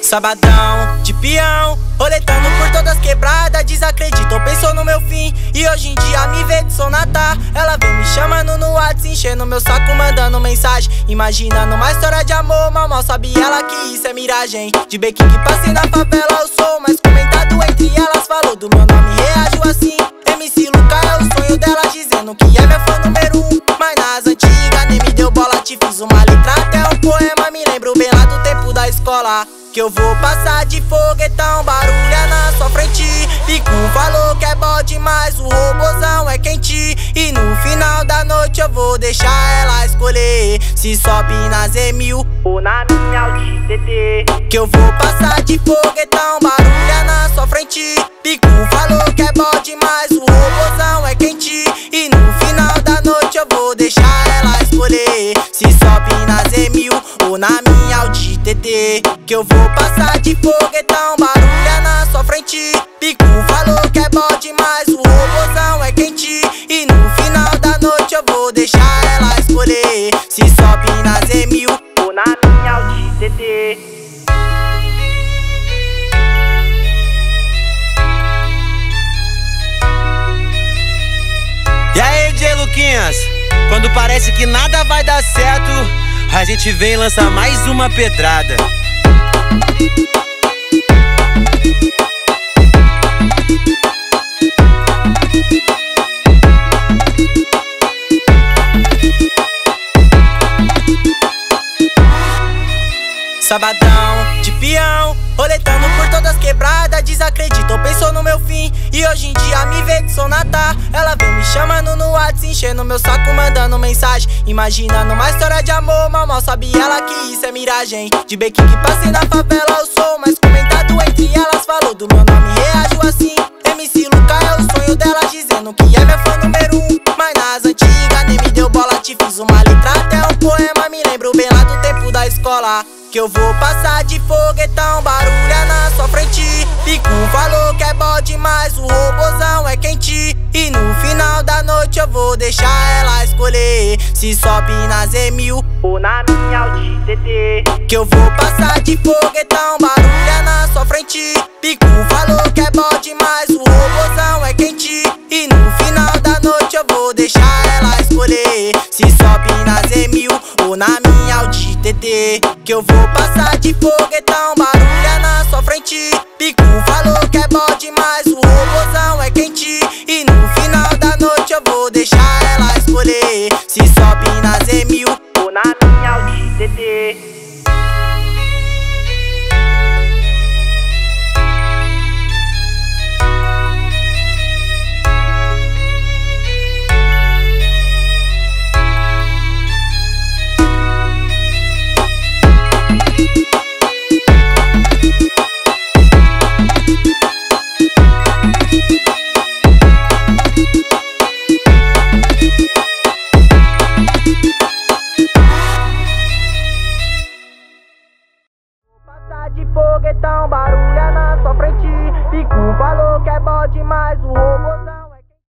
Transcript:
Sabadão, de peão, roletando por todas quebradas Desacreditou, pensou no meu fim E hoje em dia me vê de sonata. Ela vem me chamando no WhatsApp Enchendo meu saco, mandando mensagem Imaginando uma história de amor Mal mal sabe ela que isso é miragem. De bequim que passei na favela Eu sou mais comentado entre elas Falou do meu nome, reagiu assim da escola que eu vou passar de foguetão, barulha na sua frente. Pico falou que é bom demais, o robozão é quente. E no final da noite eu vou deixar ela escolher Se sobe na Z1000 ou na minha Audi TT Que eu vou passar de foguetão, barulha na sua frente. Pico falou que é bom demais, TT Que eu vou passar de foguetão, barulha na sua frente. Pico falou que é bom demais, o robozão é quente. E no final da noite eu vou deixar ela escolher Se sobe na Z1000 ou na minha Audi TT E aí, DJ Luquinhas? Quando parece que nada vai dar certo, a gente vem e lança mais uma pedrada. Sabadão, de peão, roletando por todas quebradas Desacreditou, pensou meu fim. E hoje em dia me vê de sonata. Ela vem me chamando no WhatsApp Enchendo meu saco, mandando mensagem. Imaginando uma história de amor Mal mal sabe ela que isso é miragem. De bequim que passei na favela Eu sou mais comentado entre elas. Falou do meu nome, reagiu assim. MC Luca é o sonho dela Dizendo que é meu fã número um. Mas nas antigas nem me deu bola Te fiz uma letra até um poema. Me lembro bem lá do tempo da escola que eu vou passar de foguetão, barulha na sua frente deixar ela escolher. Se sobe na Z1000 ou na minha Audi TT Que eu vou passar de foguetão, barulha na sua frente. Pico falou que é bom demais, o robozão é quente. E no final da noite eu vou deixar ela escolher. Se sobe na Z1000 ou na minha Audi TT Que eu vou passar de fogo rolê. Se sobe nas M1000 ou na minha Audi TT de foguetão, barulha na sua frente. Fico falou que é bode, mas o robô.